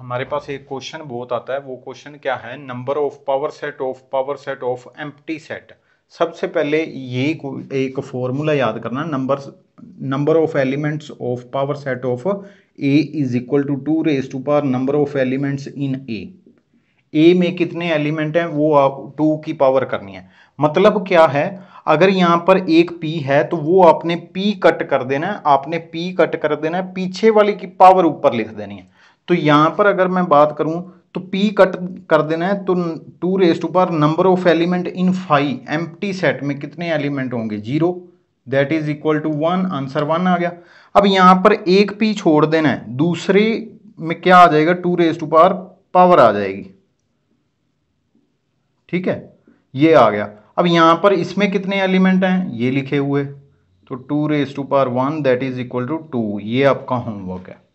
हमारे पास एक क्वेश्चन बहुत आता है, वो क्वेश्चन क्या है? Number of power set of power set of empty set सबसे पहले ये एक फॉर्मूला याद करना। Number number of elements of power set of A is equal to two raise to power number of elements in A A में कितने element हैं? वो आप टू की पावर करनी है। मतलब क्या है? अगर यहाँ पर एक पी है तो वो आपने पी कट कर देना है। आपने पी कट कर देना है। पीछे वाली की पावर ऊपर लिख देनी है। तो यहाँ पर अगर मैं बात करूँ तो पी कट कर देना है तो two raise to power number of element in five M set में कितने एलिमेंट होंगे? Zero that is equal to one answer one आ गया. अब यहाँ पर एक पी छोड़ देना है. दूसरे में क्या आ जाएगा? Two raise to power power आ जाएगी. ठीक है? ये आ गया. अब यहाँ पर इसमें कितने एलिमेंट हैं? ये लिखे हुए. तो two raise to power one that is equal to two ये आपका होमवर्क है.